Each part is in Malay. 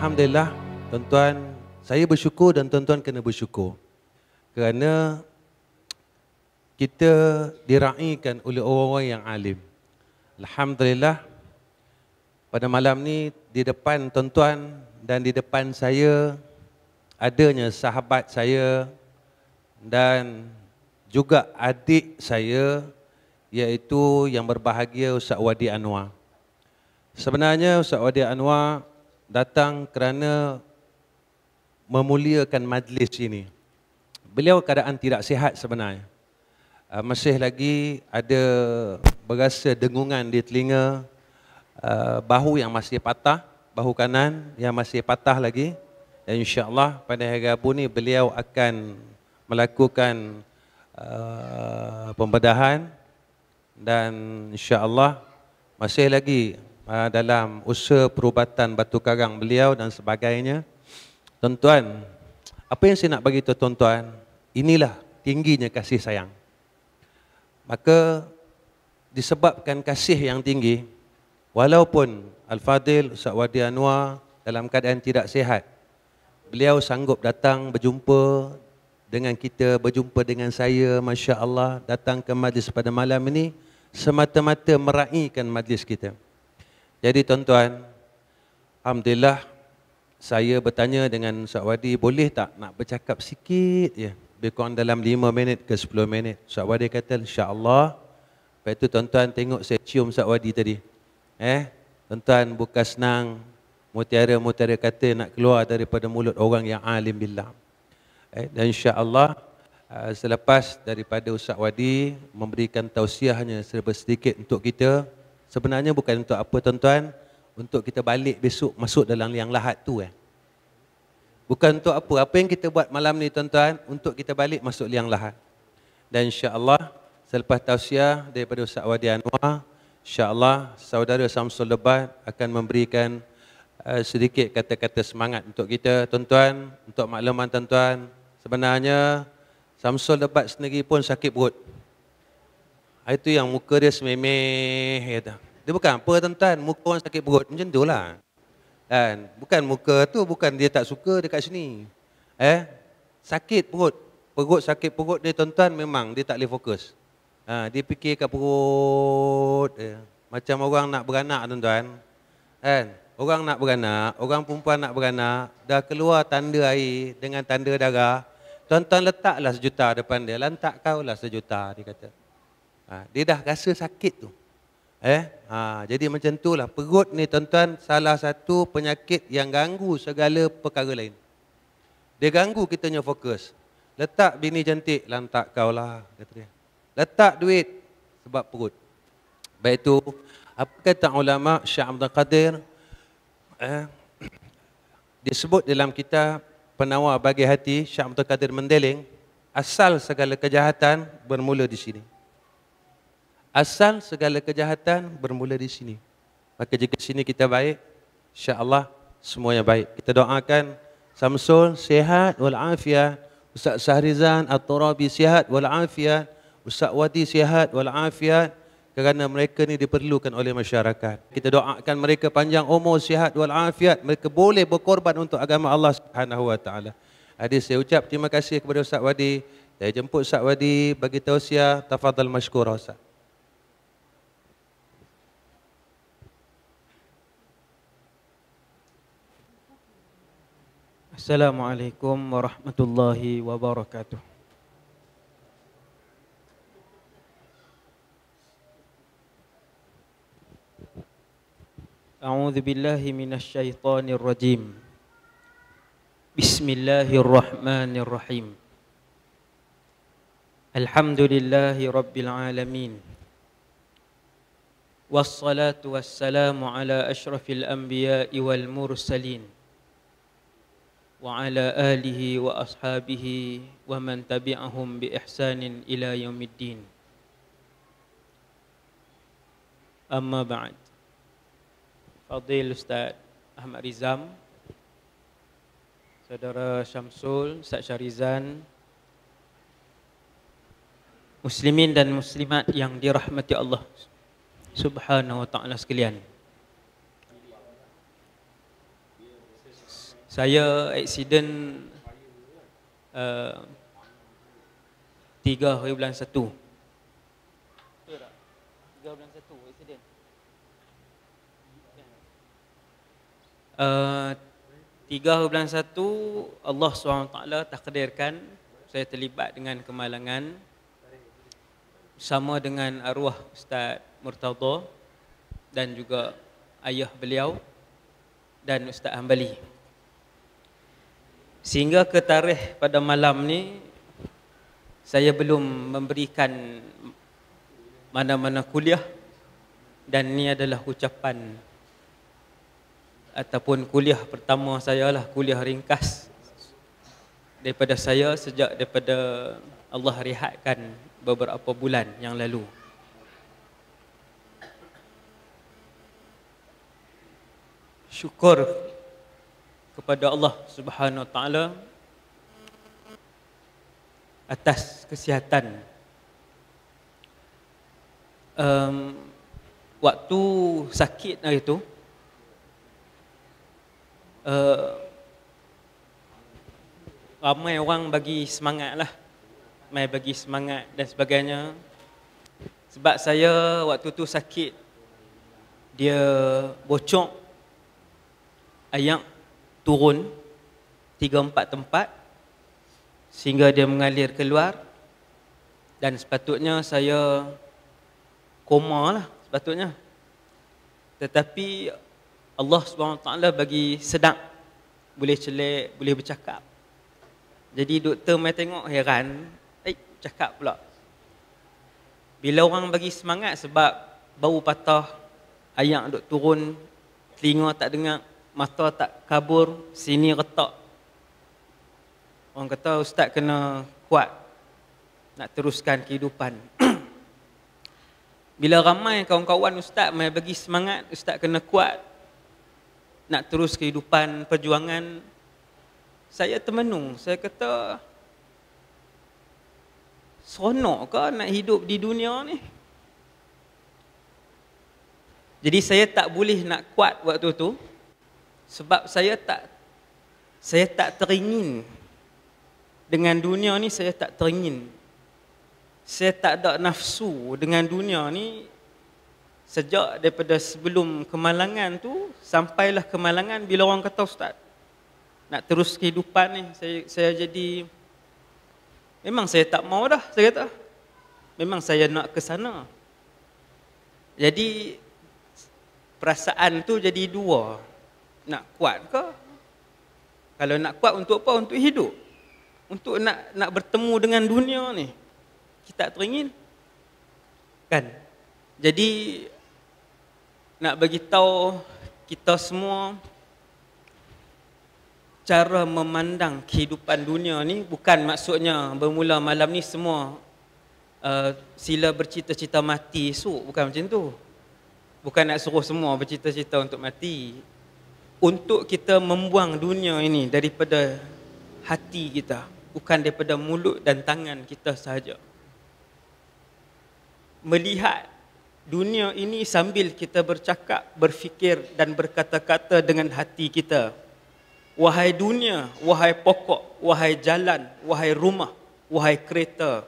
Alhamdulillah, tuan-tuan, saya bersyukur dan tuan-tuan kena bersyukur. Kerana kita diraikan oleh orang-orang yang alim. Alhamdulillah, pada malam ni di depan tuan-tuan dan di depan saya adanya sahabat saya dan juga adik saya iaitu yang berbahagia Ustaz Wadi Anwar. Sebenarnya Ustaz Wadi Anwar datang kerana memuliakan majlis ini. Beliau keadaan tidak sihat sebenarnya. Uh, masih lagi ada berasa dengungan di telinga, uh, bahu yang masih patah, bahu kanan yang masih patah lagi. Dan insyaAllah pada hari Rabu ni beliau akan melakukan uh, pembedahan dan insyaAllah masih lagi uh, dalam usaha perubatan batu karang beliau dan sebagainya. Tuan-tuan, apa yang saya nak bagi tahu tuan-tuan, inilah tingginya kasih sayang. Maka disebabkan kasih yang tinggi, walaupun Al-Fadil Ustaz Wadi Anwar dalam keadaan tidak sihat, beliau sanggup datang berjumpa dengan kita, berjumpa dengan saya, Masya Allah, datang ke majlis pada malam ini, semata-mata meraihkan majlis kita. Jadi tuan-tuan, Alhamdulillah saya bertanya dengan Ustaz Wadi, boleh tak nak bercakap sikit ya? Lebih kurang dalam 5 minit ke 10 minit. Ustaz Wadi kata, insyaAllah. Lepas itu tuan-tuan tengok saya cium Ustaz Wadi tadi. Eh, tuan-tuan bukan senang mutiara-mutiara kata nak keluar daripada mulut orang yang alim billah. Eh, dan insyaAllah uh, selepas daripada Ustaz Wadi memberikan tausiahnya serba sedikit untuk kita, Sebenarnya bukan untuk apa tuan-tuan, untuk kita balik besok masuk dalam liang lahat tu eh. Bukan untuk apa, apa yang kita buat malam ni tuan-tuan, untuk kita balik masuk liang lahat. Dan insya-Allah selepas tausiah daripada Ustaz Wadi Anwar, insya-Allah saudara Samsul Lebat akan memberikan uh, sedikit kata-kata semangat untuk kita tuan-tuan, untuk makluman tuan-tuan. Sebenarnya Samsul Lebat sendiri pun sakit perut. Itu yang muka dia sememeh kata. Dia bukan apa tuan-tuan, muka orang sakit perut macam tu lah. Kan? Bukan muka tu, bukan dia tak suka dekat sini. Eh, sakit perut. Perut sakit perut dia tuan-tuan memang dia tak boleh fokus. Ha, dia fikir kat perut. Eh. Macam orang nak beranak tuan-tuan. Kan? Orang nak beranak, orang perempuan nak beranak, dah keluar tanda air dengan tanda darah. Tuan-tuan letaklah sejuta depan dia, lantak kau lah sejuta, dia kata. Ha, dia dah rasa sakit tu. Eh, ha, jadi macam itulah perut ni tuan-tuan salah satu penyakit yang ganggu segala perkara lain. Dia ganggu kita punya fokus. Letak bini cantik lantak kau lah kata dia. Letak duit sebab perut. Baik itu apa kata ulama Syekh Abdul Qadir eh, disebut dalam kitab penawar bagi hati Syekh Abdul Qadir Mendeling asal segala kejahatan bermula di sini. Asal segala kejahatan bermula di sini. Maka jika sini kita baik, insya-Allah semuanya baik. Kita doakan Samsul sihat wal afiat, Ustaz Sahrizan At-Turabi sihat wal afiat, Ustaz Wadi sihat wal afiat kerana mereka ni diperlukan oleh masyarakat. Kita doakan mereka panjang umur, sihat wal afiat, mereka boleh berkorban untuk agama Allah Subhanahu wa taala. Hadis saya ucap terima kasih kepada Ustaz Wadi. Saya jemput Ustaz Wadi bagi tausiah, tafadhal mashkur Ustaz. Assalamualaikum warahmatullahi wabarakatuh A'udz bilahi min al-Shaytan ar-Rajim. Bismillahi al-Rahman al-Rahim. Alhamdulillahi Rabbil alamin. Wassalamu ala ashraf al-Anbiya' wal-Mursalin. وعلى آله وأصحابه ومن تبعهم بإحسان إلى يوم الدين أما بعد فضيل الأستاذ أحمد رزام Saudara Syamsul, Ustaz Syarizan Muslimin dan Muslimat yang dirahmati Allah Subhanahu wa ta'ala sekalian Saya accident uh, 3 hari bulan 1. Betul tak? 3 bulan 1 accident. Uh, 3 hari bulan 1 Allah SWT takdirkan saya terlibat dengan kemalangan sama dengan arwah Ustaz Murtada dan juga ayah beliau dan Ustaz Hambali. Sehingga ke tarikh pada malam ni saya belum memberikan mana-mana kuliah dan ni adalah ucapan ataupun kuliah pertama saya lah kuliah ringkas daripada saya sejak daripada Allah rehatkan beberapa bulan yang lalu. Syukur kepada Allah Subhanahu Wa Taala atas kesihatan. Um, waktu sakit hari itu, uh, ramai orang bagi semangat lah mai bagi semangat dan sebagainya. Sebab saya waktu tu sakit, dia bocok ayak turun tiga empat tempat sehingga dia mengalir keluar dan sepatutnya saya koma lah sepatutnya. Tetapi Allah SWT bagi sedang boleh celik, boleh bercakap. Jadi doktor mai tengok heran, cakap pula. Bila orang bagi semangat sebab bau patah, ayak duk turun, telinga tak dengar, mata tak kabur, sini retak. Orang kata ustaz kena kuat nak teruskan kehidupan. Bila ramai kawan-kawan ustaz mai bagi semangat, ustaz kena kuat nak terus kehidupan perjuangan. Saya termenung, saya kata Seronok ke nak hidup di dunia ni? Jadi saya tak boleh nak kuat waktu tu sebab saya tak saya tak teringin dengan dunia ni saya tak teringin. Saya tak ada nafsu dengan dunia ni sejak daripada sebelum kemalangan tu sampailah kemalangan bila orang kata ustaz nak terus kehidupan ni saya saya jadi Memang saya tak mau dah, saya kata. Memang saya nak ke sana. Jadi perasaan tu jadi dua. Nak kuat ke? Kalau nak kuat untuk apa? Untuk hidup. Untuk nak nak bertemu dengan dunia ni. Kita teringin. Kan? Jadi nak bagi tahu kita semua cara memandang kehidupan dunia ni bukan maksudnya bermula malam ni semua uh, sila bercita-cita mati esok bukan macam tu bukan nak suruh semua bercita-cita untuk mati untuk kita membuang dunia ini daripada hati kita bukan daripada mulut dan tangan kita sahaja melihat dunia ini sambil kita bercakap berfikir dan berkata-kata dengan hati kita Wahai dunia, wahai pokok, wahai jalan, wahai rumah, wahai kereta,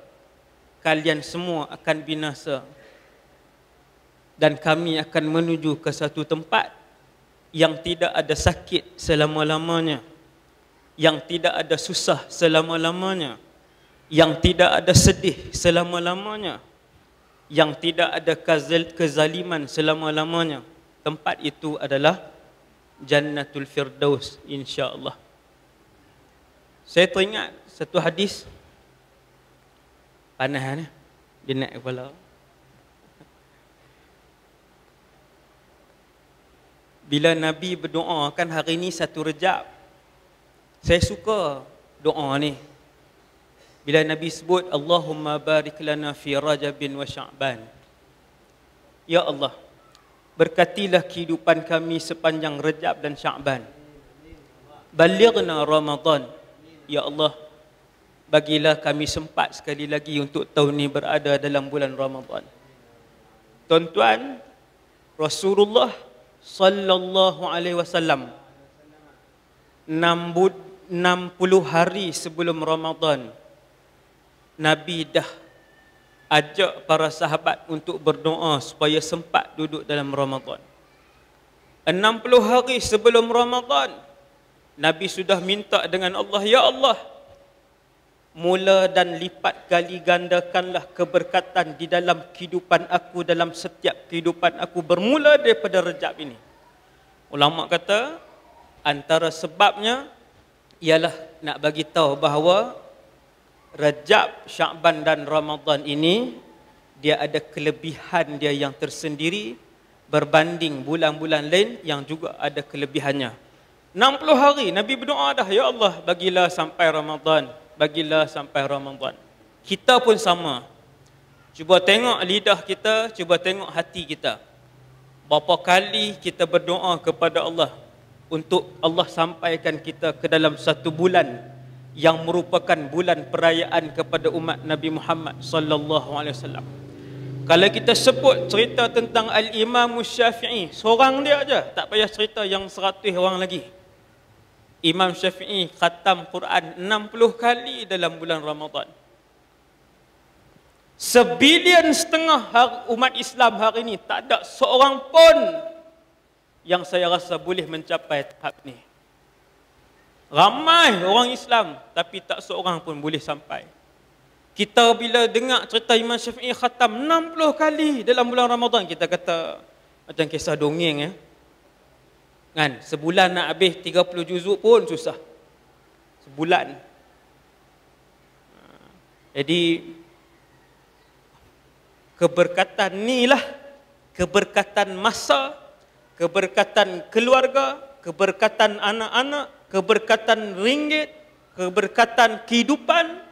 kalian semua akan binasa. Dan kami akan menuju ke satu tempat yang tidak ada sakit selama-lamanya. Yang tidak ada susah selama-lamanya. Yang tidak ada sedih selama-lamanya. Yang tidak ada kezaliman selama-lamanya. Tempat itu adalah Jannatul Firdaus insya-Allah. Saya teringat satu hadis panas ni dia naik kepala. Bila Nabi berdoa kan hari ni satu rejab. Saya suka doa ni. Bila Nabi sebut Allahumma barik lana fi Rajabin wa Sya'ban. Ya Allah, Berkatilah kehidupan kami sepanjang Rejab dan Sya'ban. Balighna Ramadan. Ya Allah, bagilah kami sempat sekali lagi untuk tahun ini berada dalam bulan Ramadan. Tuan-tuan, Rasulullah sallallahu alaihi wasallam. 60 hari sebelum Ramadan Nabi dah ajak para sahabat untuk berdoa supaya sempat duduk dalam Ramadan. 60 hari sebelum Ramadan Nabi sudah minta dengan Allah Ya Allah Mula dan lipat kali gandakanlah keberkatan di dalam kehidupan aku dalam setiap kehidupan aku bermula daripada rejab ini. Ulama kata antara sebabnya ialah nak bagi tahu bahawa Rejab, Syakban dan Ramadan ini dia ada kelebihan dia yang tersendiri berbanding bulan-bulan lain yang juga ada kelebihannya. 60 hari Nabi berdoa dah, Ya Allah bagilah sampai Ramadan, bagilah sampai Ramadan. Kita pun sama. Cuba tengok lidah kita, cuba tengok hati kita. Berapa kali kita berdoa kepada Allah untuk Allah sampaikan kita ke dalam satu bulan yang merupakan bulan perayaan kepada umat Nabi Muhammad sallallahu alaihi wasallam. Kalau kita sebut cerita tentang Al-Imam Syafi'i, seorang dia aja, tak payah cerita yang seratus orang lagi. Imam Syafi'i khatam Quran 60 kali dalam bulan Ramadan. Sebilion setengah umat Islam hari ini tak ada seorang pun yang saya rasa boleh mencapai tahap ni. Ramai orang Islam tapi tak seorang pun boleh sampai. Kita bila dengar cerita Imam Syafi'i khatam 60 kali dalam bulan Ramadan kita kata macam kisah dongeng ya. Kan sebulan nak habis 30 juzuk pun susah. Sebulan. Ha. Jadi keberkatan ni lah keberkatan masa, keberkatan keluarga, keberkatan anak-anak keberkatan ringgit, keberkatan kehidupan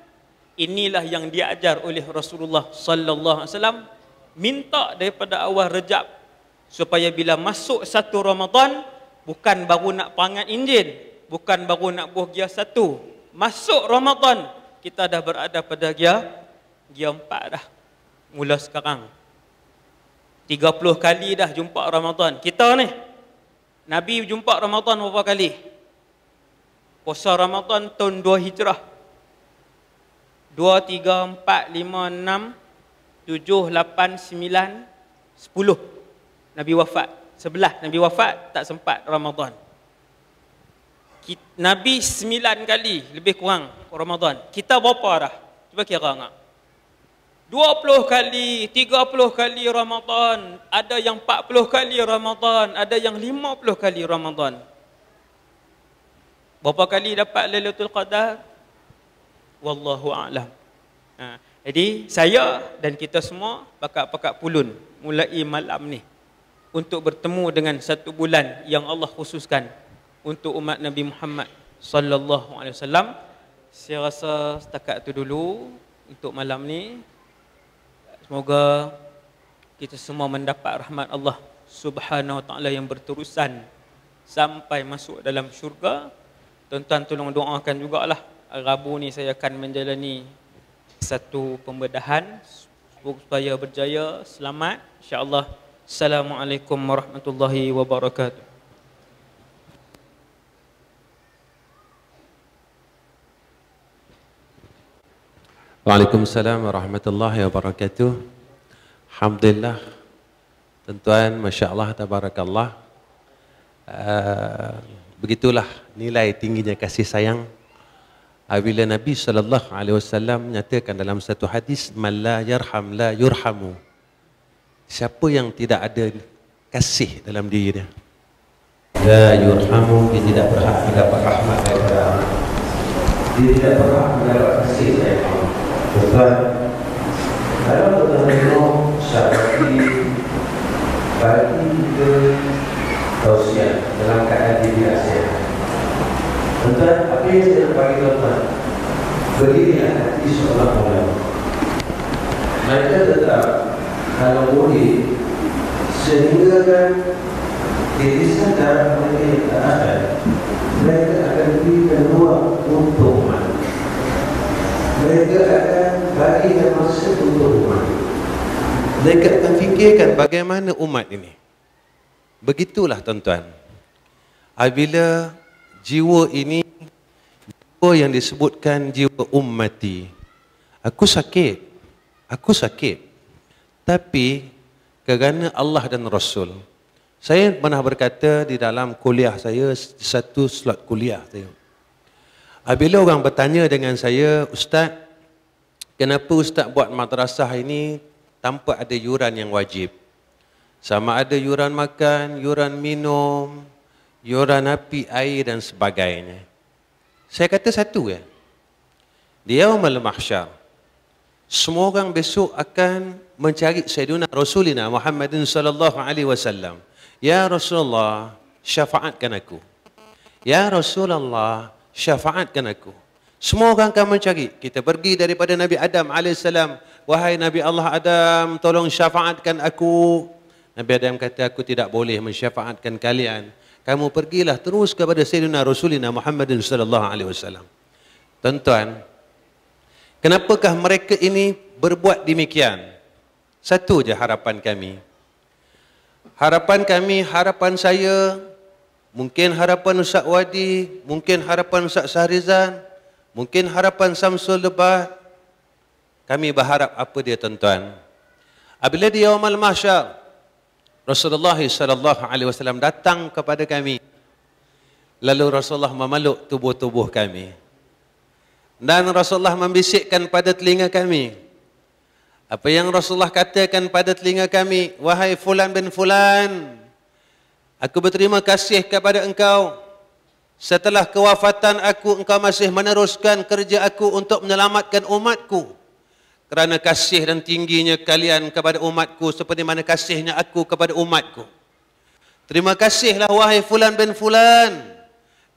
inilah yang diajar oleh Rasulullah sallallahu alaihi wasallam minta daripada awal Rejab supaya bila masuk satu Ramadan bukan baru nak pangat Injil, bukan baru nak buah gia satu. Masuk Ramadan kita dah berada pada gia gia empat dah. Mula sekarang. 30 kali dah jumpa Ramadan. Kita ni Nabi jumpa Ramadan berapa kali? puasa Ramadan tahun 2 Hijrah. 2 3 4 5 6 7 8 9 10. Nabi wafat. Sebelah Nabi wafat tak sempat Ramadan. Nabi sembilan kali lebih kurang Ramadan. Kita berapa dah? Cuba kira enggak. 20 kali, 30 kali Ramadan, ada yang 40 kali Ramadan, ada yang 50 kali Ramadan. Berapa kali dapat Lailatul Qadar? Wallahu a'lam. Ha, jadi saya dan kita semua pakat-pakat pulun mulai malam ni untuk bertemu dengan satu bulan yang Allah khususkan untuk umat Nabi Muhammad sallallahu alaihi wasallam. Saya rasa setakat itu dulu untuk malam ni. Semoga kita semua mendapat rahmat Allah Subhanahu wa taala yang berterusan sampai masuk dalam syurga Tuan-tuan tolong doakan jugalah Rabu ni saya akan menjalani satu pembedahan supaya berjaya, selamat insya-Allah. Assalamualaikum warahmatullahi wabarakatuh. Waalaikumsalam warahmatullahi wabarakatuh. Alhamdulillah. Tuan-tuan, masya-Allah tabarakallah. Uh, begitulah nilai tingginya kasih sayang apabila Nabi sallallahu alaihi wasallam menyatakan dalam satu hadis man la yarham la yurhamu siapa yang tidak ada kasih dalam diri dia la yurhamu dia tidak berhak mendapat rahmat daripada Allah dia tidak berhak mendapat kasih dari Allah bukan kalau kita tengok seperti bagi ke tausiah dalam keadaan tidak sehat. Tuan, apa yang saya bagi tuan-tuan? Berdirilah hati seorang ulama. Mereka tetap kalau boleh sehingga kan irisan darah mereka yang tak ada mereka akan berikan ruang untuk umat mereka akan bagi masa untuk umat mereka akan fikirkan bagaimana umat ini Begitulah tuan-tuan. Apabila jiwa ini jiwa yang disebutkan jiwa ummati. Aku sakit. Aku sakit. Tapi kerana Allah dan Rasul. Saya pernah berkata di dalam kuliah saya satu slot kuliah saya. Apabila orang bertanya dengan saya, Ustaz, kenapa Ustaz buat madrasah ini tanpa ada yuran yang wajib? Sama ada yuran makan, yuran minum, yuran api, air dan sebagainya. Saya kata satu ya. Di yaumul mahsyar, semua orang besok akan mencari Sayyidina Rasulina Muhammadin sallallahu alaihi wasallam. Ya Rasulullah, syafaatkan aku. Ya Rasulullah, syafaatkan aku. Semua orang akan mencari. Kita pergi daripada Nabi Adam AS. Wahai Nabi Allah Adam, tolong syafaatkan aku. Nabi Adam kata, aku tidak boleh mensyafaatkan kalian. Kamu pergilah terus kepada Sayyidina Rasulina Muhammadin wasallam. Tuan-tuan, kenapakah mereka ini berbuat demikian? Satu je harapan kami. Harapan kami, harapan saya, mungkin harapan Ustaz Wadi, mungkin harapan Ustaz Sahrizan, mungkin harapan Samsul Lebat. Kami berharap apa dia tuan-tuan? Apabila di yaumul mahsyar, Rasulullah sallallahu alaihi wasallam datang kepada kami. Lalu Rasulullah memeluk tubuh-tubuh kami. Dan Rasulullah membisikkan pada telinga kami, apa yang Rasulullah katakan pada telinga kami, wahai fulan bin fulan, aku berterima kasih kepada engkau. Setelah kewafatan aku, engkau masih meneruskan kerja aku untuk menyelamatkan umatku. Kerana kasih dan tingginya kalian kepada umatku seperti mana kasihnya aku kepada umatku. Terima kasihlah wahai fulan bin fulan.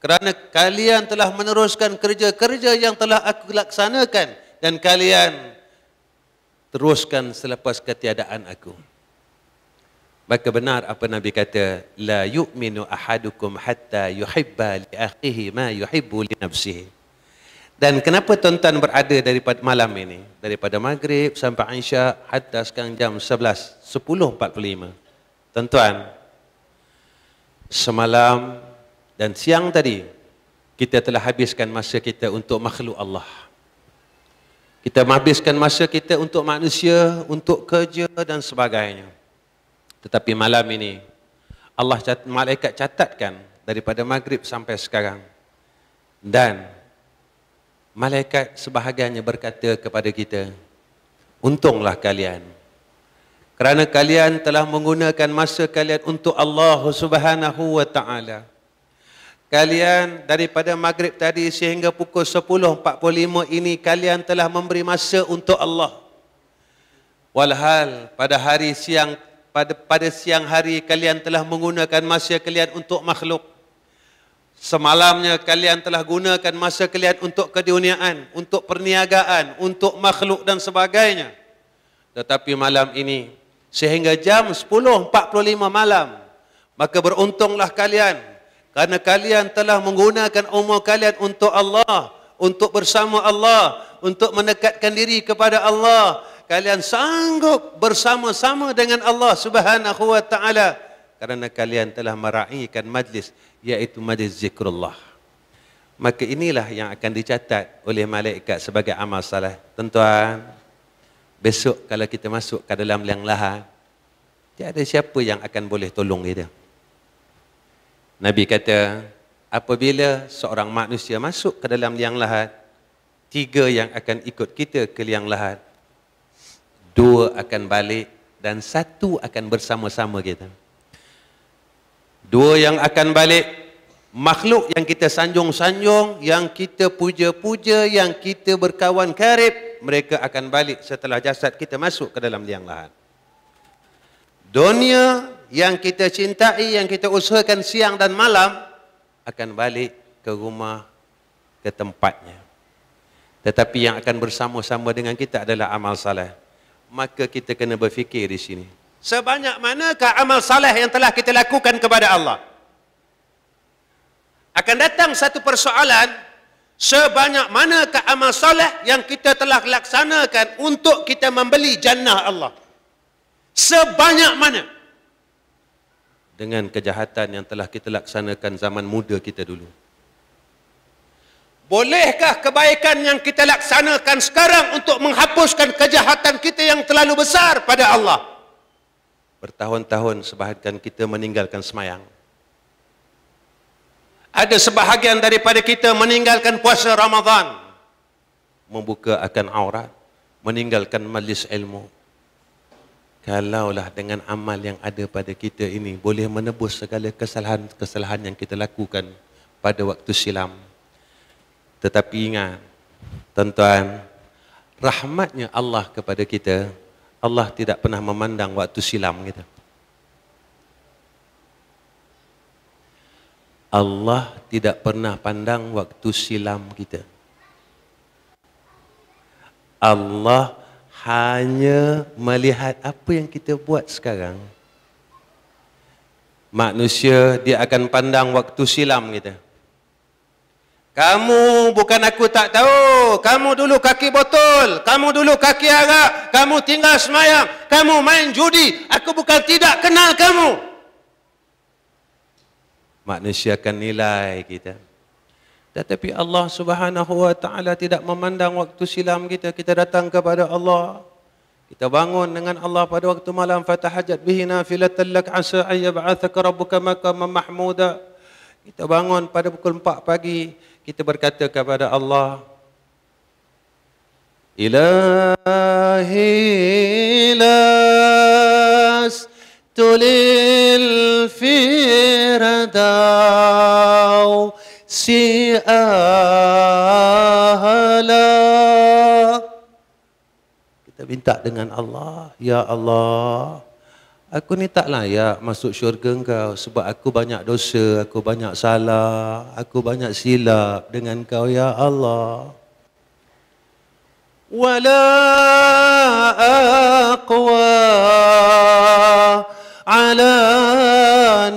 Kerana kalian telah meneruskan kerja-kerja yang telah aku laksanakan. Dan kalian teruskan selepas ketiadaan aku. Maka benar apa Nabi kata, la yu'minu ahadukum hatta yuhibba li akhihi ma yuhibbu li nafsihi. Dan kenapa tuan-tuan berada daripada malam ini? Daripada maghrib sampai Aisyah hatta sekarang jam 11, 10.45. Tuan-tuan, semalam dan siang tadi, kita telah habiskan masa kita untuk makhluk Allah. Kita menghabiskan masa kita untuk manusia, untuk kerja dan sebagainya. Tetapi malam ini, Allah cat, malaikat catatkan daripada maghrib sampai sekarang. Dan malaikat sebahagiannya berkata kepada kita, Untunglah kalian. Kerana kalian telah menggunakan masa kalian untuk Allah subhanahu wa ta'ala kalian daripada maghrib tadi sehingga pukul 10.45 ini kalian telah memberi masa untuk Allah. Walhal pada hari siang pada pada siang hari kalian telah menggunakan masa kalian untuk makhluk. Semalamnya kalian telah gunakan masa kalian untuk keduniaan, untuk perniagaan, untuk makhluk dan sebagainya. Tetapi malam ini sehingga jam 10.45 malam maka beruntunglah kalian Karena kalian telah menggunakan umur kalian untuk Allah, untuk bersama Allah, untuk mendekatkan diri kepada Allah. Kalian sanggup bersama-sama dengan Allah Subhanahu wa taala kerana kalian telah meraihkan majlis iaitu majlis zikrullah. Maka inilah yang akan dicatat oleh malaikat sebagai amal saleh. Tuan-tuan, besok kalau kita masuk ke dalam liang lahat, tiada siapa yang akan boleh tolong kita. Nabi kata, apabila seorang manusia masuk ke dalam liang lahat, tiga yang akan ikut kita ke liang lahat, dua akan balik dan satu akan bersama-sama kita. Dua yang akan balik, makhluk yang kita sanjung-sanjung, yang kita puja-puja, yang kita berkawan karib, mereka akan balik setelah jasad kita masuk ke dalam liang lahat. Dunia yang kita cintai, yang kita usahakan siang dan malam akan balik ke rumah, ke tempatnya. Tetapi yang akan bersama-sama dengan kita adalah amal saleh. Maka kita kena berfikir di sini. Sebanyak manakah amal saleh yang telah kita lakukan kepada Allah? Akan datang satu persoalan, sebanyak manakah amal saleh yang kita telah laksanakan untuk kita membeli jannah Allah? Sebanyak mana? Dengan kejahatan yang telah kita laksanakan zaman muda kita dulu. Bolehkah kebaikan yang kita laksanakan sekarang untuk menghapuskan kejahatan kita yang terlalu besar pada Allah? Bertahun-tahun sebahagian kita meninggalkan semayang. Ada sebahagian daripada kita meninggalkan puasa Ramadan. Membuka akan aurat. Meninggalkan majlis ilmu. Kalaulah dengan amal yang ada pada kita ini boleh menebus segala kesalahan-kesalahan yang kita lakukan pada waktu silam. Tetapi ingat, tuan-tuan, rahmatnya Allah kepada kita, Allah tidak pernah memandang waktu silam kita. Allah tidak pernah pandang waktu silam kita. Allah hanya melihat apa yang kita buat sekarang. Manusia dia akan pandang waktu silam kita. Kamu bukan aku tak tahu. Kamu dulu kaki botol. Kamu dulu kaki arak. Kamu tinggal semayang. Kamu main judi. Aku bukan tidak kenal kamu. Manusia akan nilai kita. Tetapi Allah Subhanahu wa taala tidak memandang waktu silam kita. Kita datang kepada Allah. Kita bangun dengan Allah pada waktu malam fatahajat bihi nafilatan lak asa ay yab'athaka rabbuka maqaman mahmuda. Kita bangun pada pukul 4 pagi, kita berkata kepada Allah, Ilahi las tulil firdau si ahla kita minta dengan Allah ya Allah aku ni tak layak masuk syurga engkau sebab aku banyak dosa aku banyak salah aku banyak silap dengan kau ya Allah. Wala aqwa ala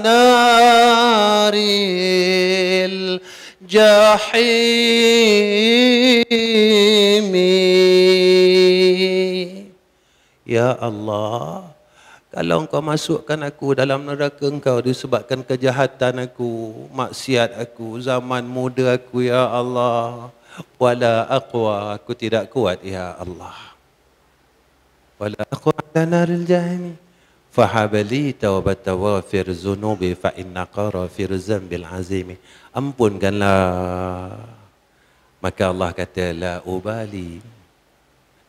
naril jahimi Ya Allah kalau engkau masukkan aku dalam neraka engkau disebabkan kejahatan aku, maksiat aku, zaman muda aku ya Allah. Wala aqwa, aku tidak kuat ya Allah. Wala aqwa ala naril jahimi. Fahabali tawbat tawafir zunubi fa inna qara fir zambil azimi. Ampunkanlah. Maka Allah kata la ubali.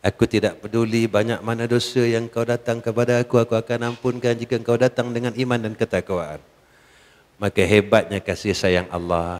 Aku tidak peduli banyak mana dosa yang kau datang kepada aku, aku akan ampunkan jika kau datang dengan iman dan ketakwaan. Maka hebatnya kasih sayang Allah.